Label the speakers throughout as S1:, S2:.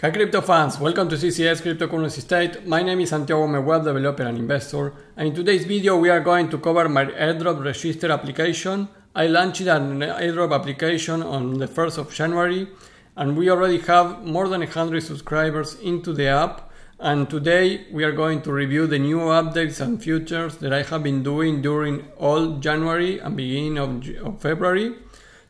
S1: Hi crypto fans, welcome to CCS Cryptocurrency State. My name is Santiago, I'm a web developer and investor. And in today's video we are going to cover my airdrop register application. I launched an airdrop application on the 1st of January and we already have more than 100 subscribers into the app. And today we are going to review the new updates and features that I have been doing during all January and beginning of, of February.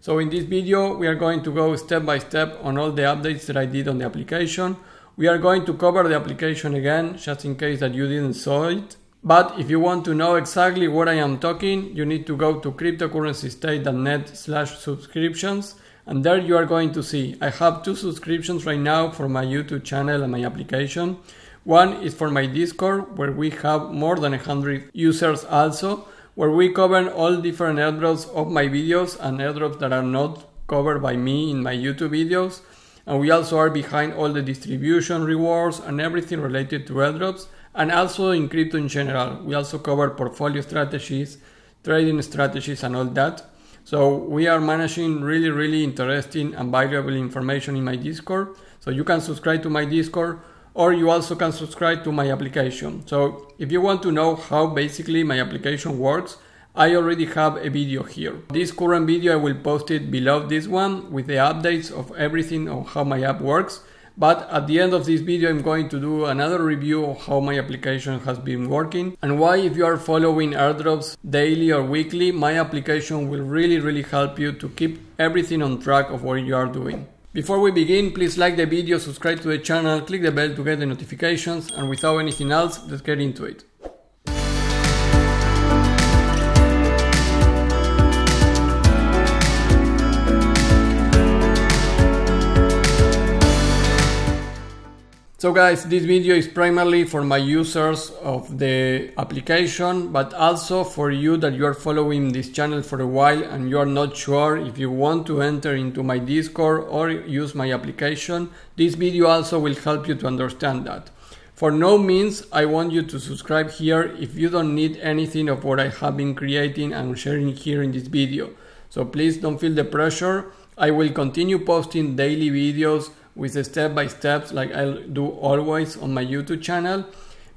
S1: So in this video, we are going to go step by step on all the updates that I did on the application. We are going to cover the application again, just in case that you didn't saw it. But if you want to know exactly what I am talking, you need to go to cryptocurrencystate.net slash subscriptions. And there you are going to see, I have two subscriptions right now for my YouTube channel and my application. One is for my Discord, where we have more than 100 users also where we cover all different airdrops of my videos and airdrops that are not covered by me in my YouTube videos. And we also are behind all the distribution rewards and everything related to airdrops and also in crypto in general. We also cover portfolio strategies, trading strategies and all that. So we are managing really, really interesting and valuable information in my Discord. So you can subscribe to my Discord or you also can subscribe to my application. So if you want to know how basically my application works, I already have a video here. This current video I will post it below this one with the updates of everything of how my app works. But at the end of this video I'm going to do another review of how my application has been working and why if you are following airdrops daily or weekly my application will really really help you to keep everything on track of what you are doing. Before we begin, please like the video, subscribe to the channel, click the bell to get the notifications, and without anything else, let's get into it. So guys, this video is primarily for my users of the application, but also for you that you are following this channel for a while and you are not sure if you want to enter into my Discord or use my application. This video also will help you to understand that. For no means, I want you to subscribe here if you don't need anything of what I have been creating and sharing here in this video. So please don't feel the pressure. I will continue posting daily videos with the step by steps like I do always on my YouTube channel.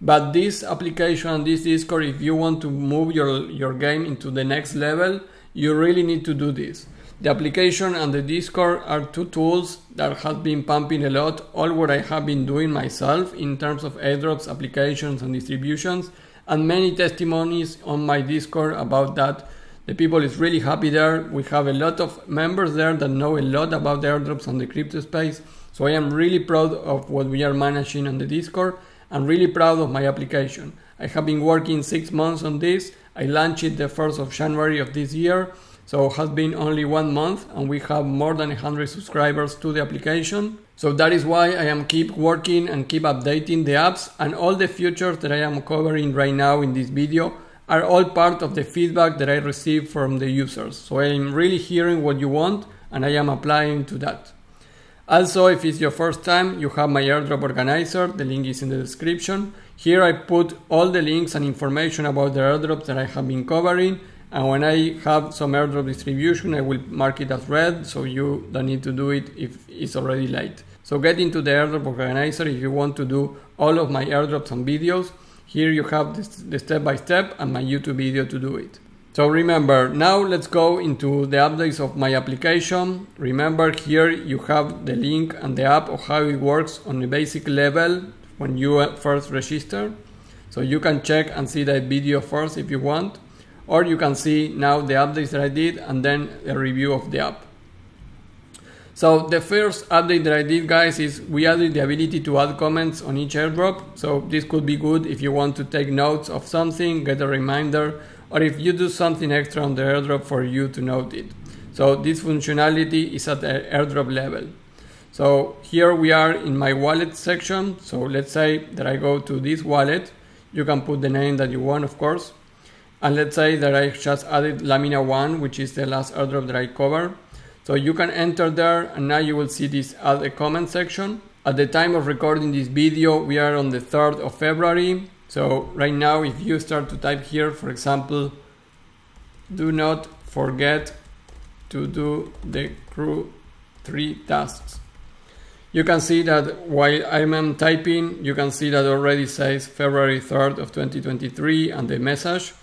S1: But this application, this Discord, if you want to move your, your game into the next level, you really need to do this. The application and the Discord are two tools that have been pumping a lot all what I have been doing myself in terms of airdrops, applications and distributions and many testimonies on my Discord about that. The people is really happy there. We have a lot of members there that know a lot about airdrops and the crypto space so I am really proud of what we are managing on the Discord. I'm really proud of my application. I have been working six months on this. I launched it the 1st of January of this year. So it has been only one month and we have more than 100 subscribers to the application. So that is why I am keep working and keep updating the apps and all the features that I am covering right now in this video are all part of the feedback that I receive from the users. So I am really hearing what you want and I am applying to that. Also, if it's your first time, you have my airdrop organizer, the link is in the description. Here I put all the links and information about the airdrops that I have been covering. And when I have some airdrop distribution, I will mark it as red, so you don't need to do it if it's already late. So get into the airdrop organizer if you want to do all of my airdrops and videos. Here you have the step by step and my YouTube video to do it. So remember, now let's go into the updates of my application. Remember here you have the link and the app of how it works on a basic level when you first register. So you can check and see that video first if you want. Or you can see now the updates that I did and then a review of the app. So the first update that I did guys is we added the ability to add comments on each airdrop. So this could be good if you want to take notes of something, get a reminder or if you do something extra on the airdrop for you to note it. So this functionality is at the airdrop level. So here we are in my wallet section. So let's say that I go to this wallet. You can put the name that you want, of course. And let's say that I just added Lamina1, which is the last airdrop that I covered. So you can enter there and now you will see this add a comment section. At the time of recording this video, we are on the 3rd of February. So right now, if you start to type here, for example, do not forget to do the crew three tasks. You can see that while I'm typing, you can see that already says February 3rd of 2023 and the message.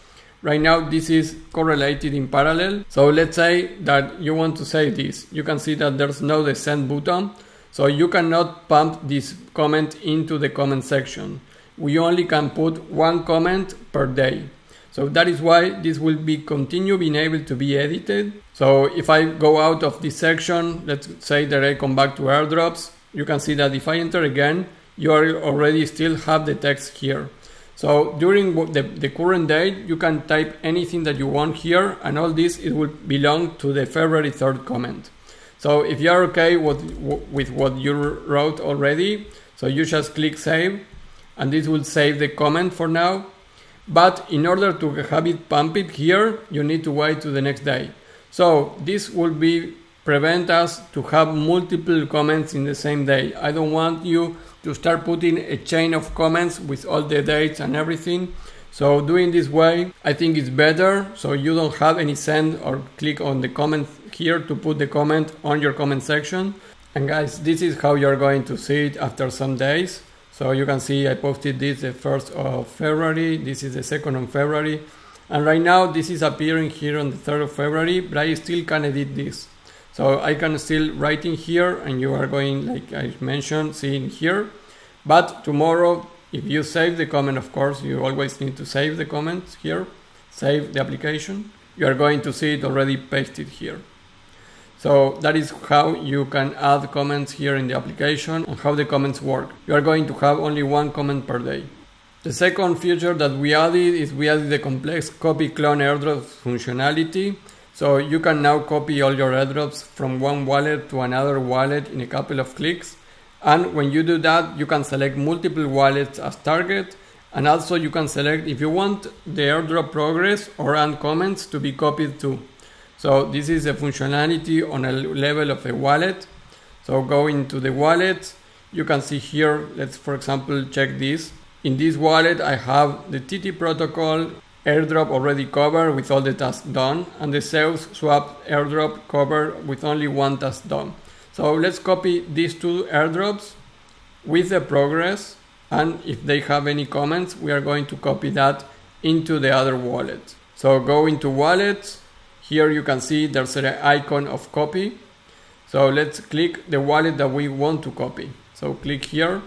S1: Right now this is correlated in parallel. So let's say that you want to save this. You can see that there's no the send button. So you cannot pump this comment into the comment section. We only can put one comment per day. So that is why this will be continue being able to be edited. So if I go out of this section, let's say that I come back to airdrops, you can see that if I enter again, you already still have the text here. So during the, the current date, you can type anything that you want here and all this it will belong to the February 3rd comment. So if you are okay with, with what you wrote already, so you just click save and this will save the comment for now but in order to have it pump it here, you need to wait to the next day. So this will be prevent us to have multiple comments in the same day. I don't want you to start putting a chain of comments with all the dates and everything. So doing this way, I think it's better. So you don't have any send or click on the comment here to put the comment on your comment section. And guys, this is how you're going to see it after some days. So you can see I posted this the 1st of February, this is the 2nd of February, and right now this is appearing here on the 3rd of February, but I still can edit this. So I can still write in here and you are going, like I mentioned, seeing here. But tomorrow, if you save the comment, of course, you always need to save the comments here, save the application. You are going to see it already pasted here. So that is how you can add comments here in the application and how the comments work. You are going to have only one comment per day. The second feature that we added is we added the complex copy clone airdrop functionality. So you can now copy all your airdrops from one wallet to another wallet in a couple of clicks. And when you do that, you can select multiple wallets as target. And also you can select if you want the airdrop progress or and comments to be copied to. So this is a functionality on a level of a wallet. So go into the wallet, you can see here, let's for example check this. In this wallet I have the TT protocol airdrop already covered with all the tasks done and the Zeus swap airdrop covered with only one task done. So let's copy these two airdrops with the progress and if they have any comments we are going to copy that into the other wallet. So go into wallets here you can see there's an icon of copy. So let's click the wallet that we want to copy. So click here.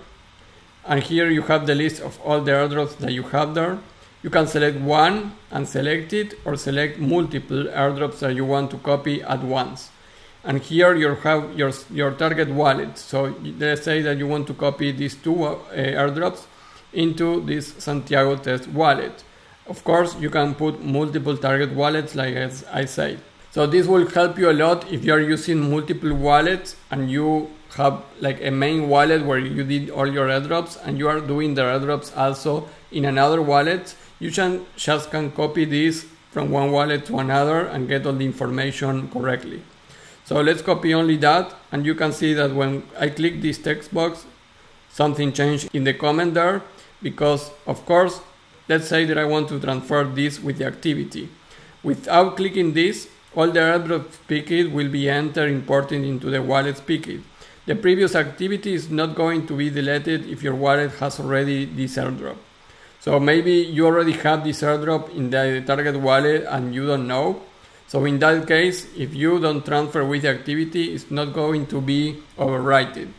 S1: And here you have the list of all the airdrops that you have there. You can select one and select it or select multiple airdrops that you want to copy at once. And here you have your, your target wallet. So let's say that you want to copy these two uh, airdrops into this Santiago test wallet. Of course, you can put multiple target wallets like as I said. So this will help you a lot if you are using multiple wallets and you have like a main wallet where you did all your airdrops and you are doing the airdrops also in another wallet. You can just can copy this from one wallet to another and get all the information correctly. So let's copy only that and you can see that when I click this text box something changed in the comment there because of course Let's say that I want to transfer this with the activity. Without clicking this, all the airdrop picket will be entered imported into the wallet's picket. The previous activity is not going to be deleted if your wallet has already this airdrop. So maybe you already have this airdrop in the target wallet and you don't know. So in that case, if you don't transfer with the activity, it's not going to be overwritten.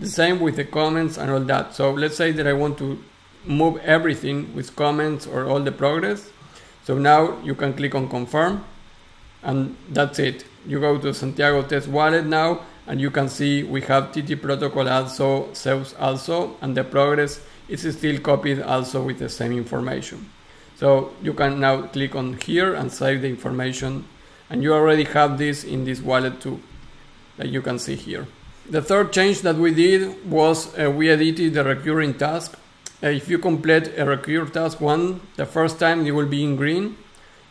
S1: The same with the comments and all that. So let's say that I want to move everything with comments or all the progress. So now you can click on confirm and that's it. You go to Santiago test wallet now and you can see we have TT protocol also, Zeus also, and the progress is still copied also with the same information. So you can now click on here and save the information and you already have this in this wallet too that you can see here. The third change that we did was uh, we edited the recurring task Uh, if you complete a recur task one, the first time it will be in green.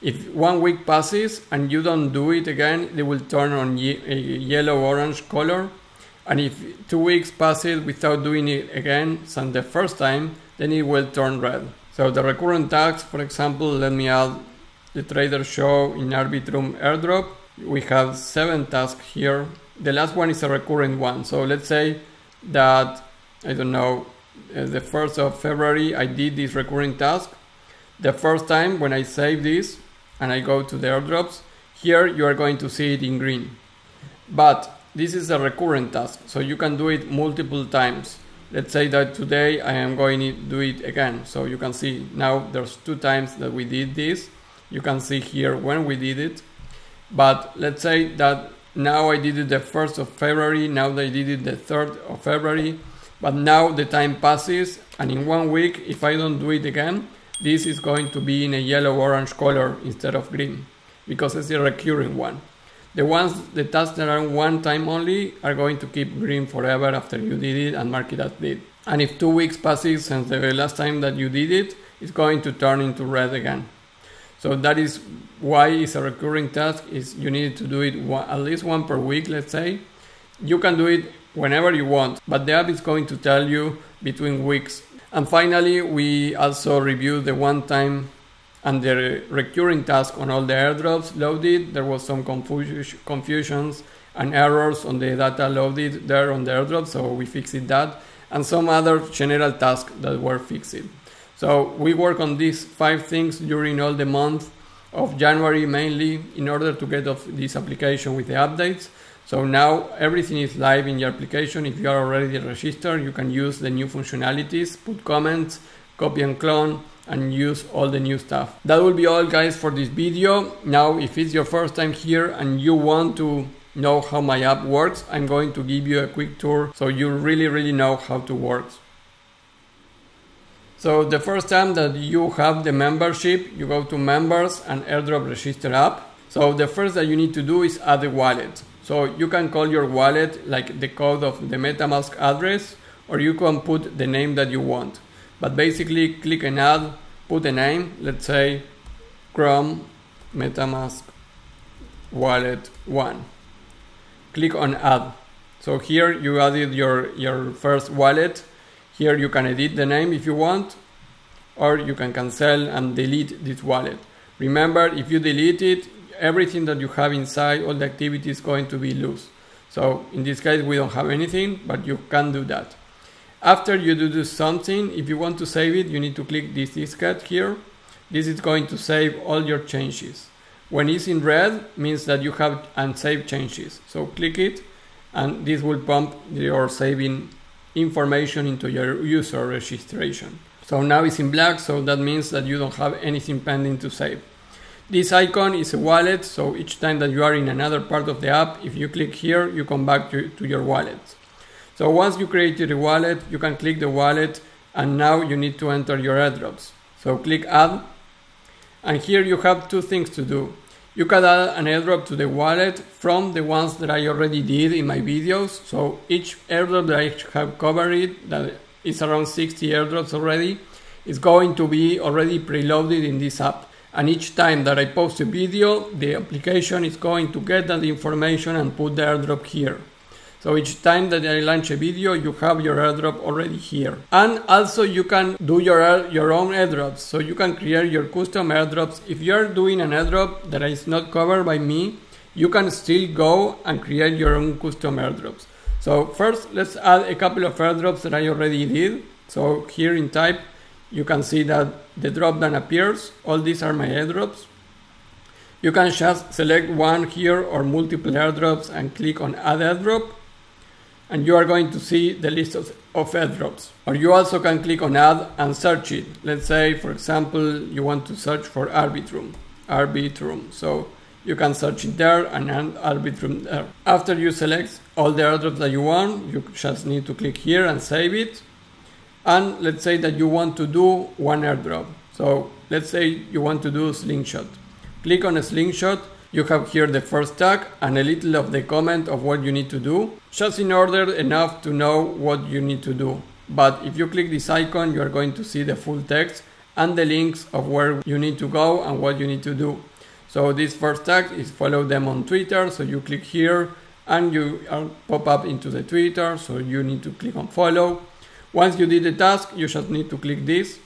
S1: If one week passes and you don't do it again, it will turn on ye a yellow-orange color. And if two weeks passes without doing it again, since the first time, then it will turn red. So the recurrent tasks, for example, let me add the Trader Joe in Arbitrum airdrop. We have seven tasks here. The last one is a recurrent one. So let's say that I don't know uh, the 1st of February I did this recurring task. The first time when I save this and I go to the airdrops here you are going to see it in green. But this is a recurrent task so you can do it multiple times. Let's say that today I am going to do it again so you can see now there's two times that we did this. You can see here when we did it. But let's say that now I did it the 1st of February now I did it the 3rd of February but now the time passes and in one week if I don't do it again this is going to be in a yellow orange color instead of green because it's a recurring one. The ones the tasks that are one time only are going to keep green forever after you did it and mark it as did and if two weeks passes since the last time that you did it it's going to turn into red again. So that is why it's a recurring task is you need to do it one, at least one per week, let's say. You can do it whenever you want, but the app is going to tell you between weeks. And finally, we also review the one time and the recurring task on all the airdrops loaded. There was some confusions and errors on the data loaded there on the airdrop, so we fixed that, and some other general tasks that were fixed. So we work on these five things during all the month of January mainly in order to get off this application with the updates. So now everything is live in your application. If you are already registered, you can use the new functionalities, put comments, copy and clone, and use all the new stuff. That will be all guys for this video. Now, if it's your first time here and you want to know how my app works, I'm going to give you a quick tour so you really, really know how to work. So the first time that you have the membership, you go to members and airdrop register app. So the first that you need to do is add a wallet. So you can call your wallet like the code of the MetaMask address or you can put the name that you want. But basically click and add, put a name, let's say Chrome MetaMask wallet 1. Click on add. So here you added your, your first wallet here you can edit the name if you want, or you can cancel and delete this wallet. Remember, if you delete it, everything that you have inside, all the activity is going to be loose. So in this case, we don't have anything, but you can do that. After you do something, if you want to save it, you need to click this diskette here. This is going to save all your changes. When it's in red, means that you have unsaved changes. So click it, and this will pump your saving information into your user registration. So now it's in black, so that means that you don't have anything pending to save. This icon is a wallet, so each time that you are in another part of the app, if you click here, you come back to, to your wallet. So once you created a wallet, you can click the wallet and now you need to enter your airdrops. So click add and here you have two things to do. You can add an airdrop to the wallet from the ones that I already did in my videos. So each airdrop that I have covered, that is around 60 airdrops already, is going to be already preloaded in this app. And each time that I post a video, the application is going to get that information and put the airdrop here. So each time that I launch a video, you have your airdrop already here. And also you can do your, your own airdrops. So you can create your custom airdrops. If you're doing an airdrop that is not covered by me, you can still go and create your own custom airdrops. So first, let's add a couple of airdrops that I already did. So here in type, you can see that the drop down appears. All these are my airdrops. You can just select one here or multiple airdrops and click on add airdrop and you are going to see the list of, of airdrops. Or you also can click on add and search it. Let's say, for example, you want to search for Arbitrum. Arbitrum. So you can search it there and add Arbitrum there. After you select all the airdrops that you want, you just need to click here and save it. And let's say that you want to do one airdrop. So let's say you want to do slingshot. Click on a slingshot you have here the first tag and a little of the comment of what you need to do, just in order enough to know what you need to do. But if you click this icon, you are going to see the full text and the links of where you need to go and what you need to do. So this first tag is follow them on Twitter. So you click here and you pop up into the Twitter. So you need to click on follow. Once you did the task, you just need to click this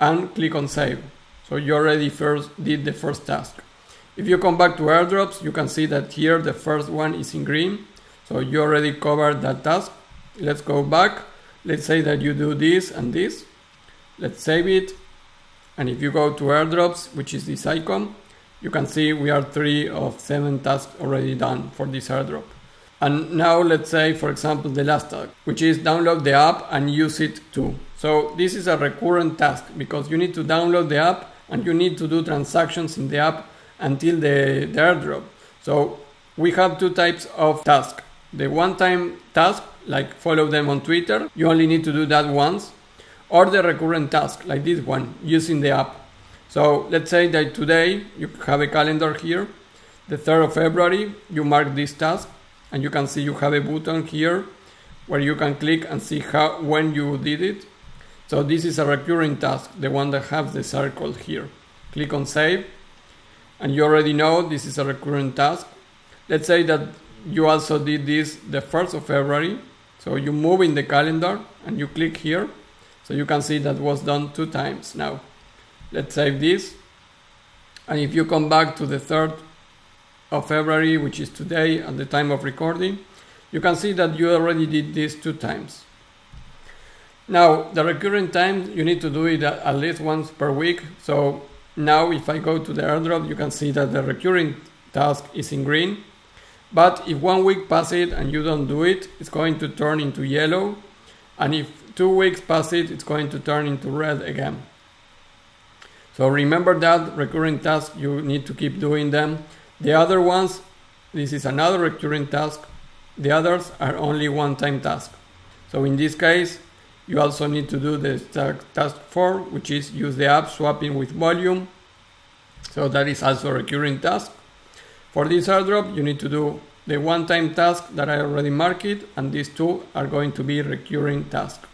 S1: and click on save. So you already first did the first task. If you come back to airdrops, you can see that here the first one is in green. So you already covered that task. let's go back. Let's say that you do this and this. Let's save it. And if you go to airdrops, which is this icon, you can see we are three of seven tasks already done for this airdrop. And now let's say, for example, the last task, which is download the app and use it too. So this is a recurrent task because you need to download the app and you need to do transactions in the app until the, the airdrop. So we have two types of task. The one-time task, like follow them on Twitter, you only need to do that once, or the recurrent task, like this one, using the app. So let's say that today you have a calendar here, the 3rd of February, you mark this task, and you can see you have a button here where you can click and see how when you did it. So this is a recurring task, the one that has the circle here. Click on save, and you already know this is a recurring task. Let's say that you also did this the 1st of February. So you move in the calendar and you click here. So you can see that was done two times now. Let's save this. And if you come back to the 3rd of February, which is today at the time of recording, you can see that you already did this two times. Now, the recurring time, you need to do it at least once per week. So now if I go to the airdrop, you can see that the recurring task is in green but if one week passes and you don't do it, it's going to turn into yellow. And if two weeks pass it, it's going to turn into red again. So remember that recurring tasks, you need to keep doing them. The other ones, this is another recurring task. The others are only one-time task. So in this case, you also need to do the task 4, which is use the app swapping with volume. So that is also a recurring task. For this airdrop, you need to do the one-time task that I already marked, and these two are going to be recurring tasks.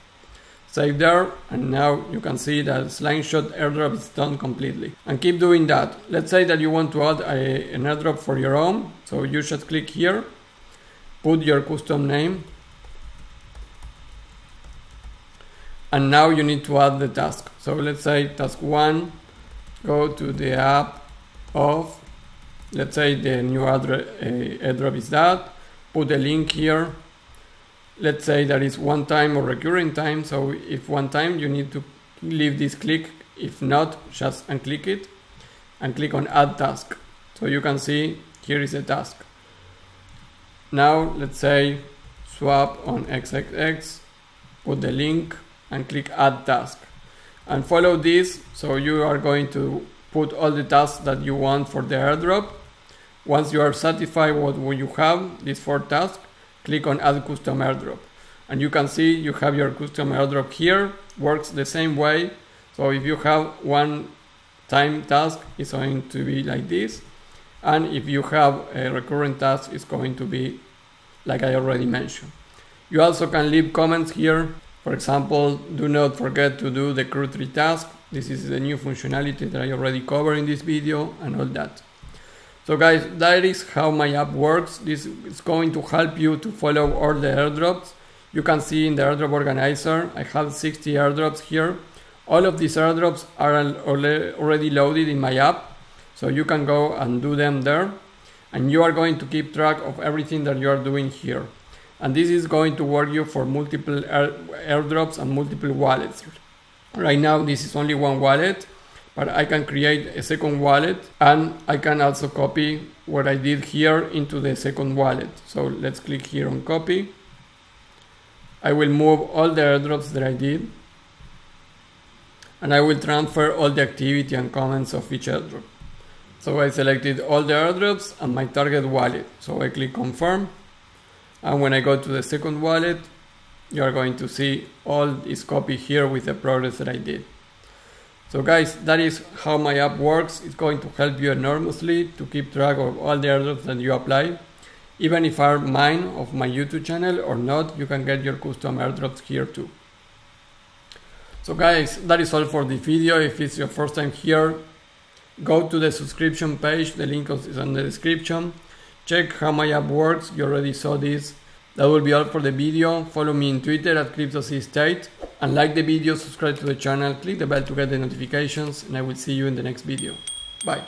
S1: Save there, and now you can see that slingshot airdrop is done completely. And keep doing that. Let's say that you want to add a, an airdrop for your own, so you just click here, put your custom name, and now you need to add the task. So let's say task one, go to the app of let's say the new address uh, airdrop is that put a link here let's say that is one time or recurring time so if one time you need to leave this click if not just unclick it and click on add task. So you can see here is a task. Now let's say swap on xxx put the link and click add task. And follow this so you are going to put all the tasks that you want for the airdrop. Once you are satisfied with what you have, these four tasks, click on add custom airdrop. And you can see you have your custom airdrop here, works the same way. So if you have one time task, it's going to be like this. And if you have a recurrent task, it's going to be like I already mentioned. You also can leave comments here. For example, do not forget to do the Crew3 task. This is the new functionality that I already covered in this video and all that. So guys, that is how my app works. This is going to help you to follow all the airdrops. You can see in the airdrop organizer, I have 60 airdrops here. All of these airdrops are already loaded in my app. So you can go and do them there. And you are going to keep track of everything that you are doing here. And this is going to work you for multiple airdrops and multiple wallets. Right now, this is only one wallet but I can create a second wallet and I can also copy what I did here into the second wallet. So let's click here on copy. I will move all the airdrops that I did and I will transfer all the activity and comments of each airdrop. So I selected all the airdrops and my target wallet. So I click confirm and when I go to the second wallet you are going to see all is copied here with the progress that I did. So guys, that is how my app works. It's going to help you enormously to keep track of all the airdrops that you apply. Even if are mine of my YouTube channel or not, you can get your custom airdrops here too. So guys, that is all for the video. If it's your first time here, go to the subscription page. The link is in the description. Check how my app works. You already saw this. That will be all for the video. Follow me on Twitter at CryptoCState and like the video, subscribe to the channel, click the bell to get the notifications and I will see you in the next video. Bye.